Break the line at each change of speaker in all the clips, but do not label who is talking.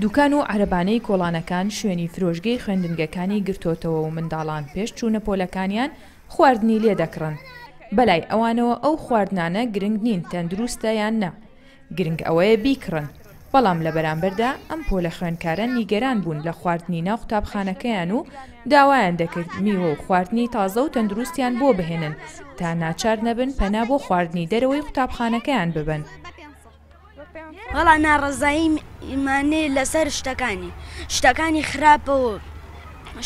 دوکان و عەرەبانەی کۆڵانەکان شوێنی فرۆشگەی خوێندنگەکانی گرتۆتەوە و منداڵان پێش چوونە پۆلەکانیان خواردنی لێ دەکڕن. بەلای ئەوانەوە ئەو خواردنانە گرنگ نین تەندروستە یان نا، گرنگ ئەوەیە بیکڕن، بەڵام لە بەرامبەردا ئەم پۆلە خوێندکارە نیگەران بوون لە خواردنی ناو قوتابخانەکەیان و داوایان دەکرد میوە و خواردنی تازە و تەندروستیان بۆ بهێنن تا ناچار نەبن پەنا بۆ خواردنی دەرەوەی قوتابخانەکەیان
ببەن. وەڵا ناڕەزاییمانەیە لەسەر شتەکانی شتەکانی خراپە و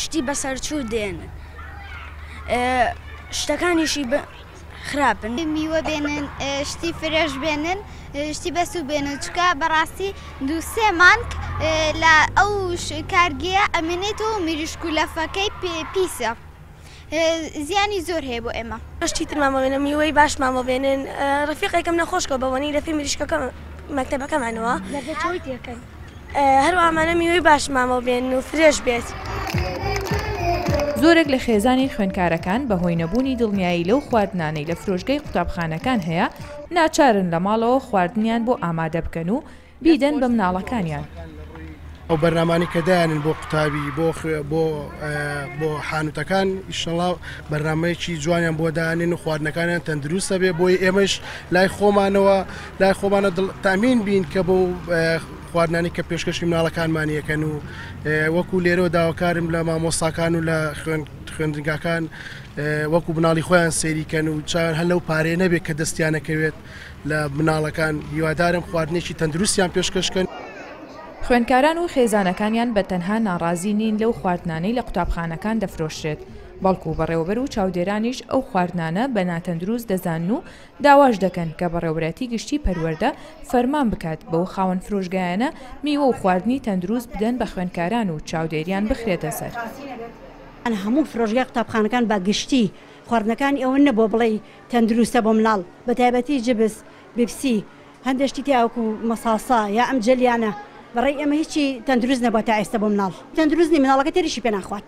شتی بەسەرچوو دێنن شتەکانیشی خراپن
میوە بێنن شتی فرێش بێنن شتی بەسوو بێنن چکە بەڕاستی دوو سێ مانک لە ئەو کارگەیە ئەمێنێتەوە میریشکو لەفەکەی پێ پیسە زیانی زۆر هەیە بۆ ئێمە
شتی تر مامەوێنە میوەی باش مامە بێنن ڕفیقێکم نەخۆشکە بەوەنی لەفی مریشکەکە مەکتەبەکەمانەوە دەردەچوی تێکەن. هەروا ئەمانە میوەی باش مامەو بێنن و فرێش بێت.
زۆرێک لە خێزانی خوێندکارەکان بە هۆی نەبوونی دڵنیایی لەو خواردنانەی لە فرۆشگەی قوتابخانەکان هەیە، ناچارن لە ماڵەوە خواردنیان بۆ ئامادە بکەن و بیدەن بە مناڵەکانیان.
ئەو بەرنامانەی کە دایانێن بۆ قوتابی بۆ بۆ بۆ حانوتەکان ئیشەڵا بەرنمەیەکی جوانیان بۆ دانێن و خواردنەکانیان تەندروستە بێ بۆی ئێمەش لای خۆمانەوە لای خۆمانە دڵ تامین بین کە بۆ خواردنانی کە پێشکەشی مناڵەکانمانیەکەن و وەکو لێرەوە داواکارم لە مامۆستاکان و لە خوێندگاکان وەکو مناڵی خۆیان سەیریکەن و چاوان هەر لەو پارێ نەبێت کە دەستیانەکەوێت لە مناڵەکان هیوادارم خواردنێکی تەندروستیان پێشکەشکەن.
خوێندکاران و خێزانەکانیان بە تەنها ناڕازی نین لەو خواردنانەی لە قوتابخانەکان دەفرۆشرێت، بەڵکو بەڕێوەبەر و چاودێرانیش ئەو خواردنانە بە ناتەندروست دەزانن و داواش دەکەن کە بەڕێوەبەرایەتی گشتی پەروەردە فەرمان بکات بەو خاوەن فرۆشگایانە میوە و خواردنی تەندروست بدەن بە خوێندکاران و چاودێریان بخرێتە سەر.
هەموو فرۆشگای قوتابخانەکان بە گشتی خواردنەکانی ئەوە نەبووە بڵێی تەندروستە بۆ مناڵ بە تایبەتی جبس بیپسی هەندێ شتی تیا وەکو مەساسە یا ئەم جەلیانە بەڕای ئێمە هیچی تەندروست نەبووە تا ئێستا بۆ مناڵ تەندروست نی مناڵەکە تێریشی پێ ناخوات.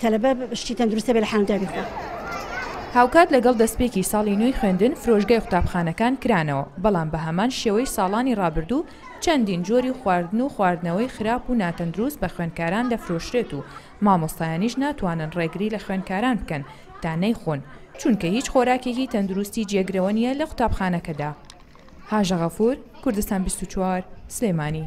تەلەبە شتی تەندروست بێ لە حانوتدا بیخوا.
هاوکات لەگەڵ دەستپێکی ساڵی نوێی خوێندن فرۆشگای قوتابخانەکان کرانەوە، بەڵام بە هەمان شێوەی ساڵانی ڕابردوو چەندین جۆری خواردن و خواردنەوەی خراپ و ناتەندروست بە خوێندکاران دەفرۆشرێت و مامۆستایانیش ناتوانن ڕێگری لە خوێندکاران بکەن تا نەیخۆن چونکە هیچ خۆراکێکی تەندروستی جێگرەوە نییە لە قوتابخانەکەدا. هاژە غەفور، کوردستان بیست و چوار، سلێمانی.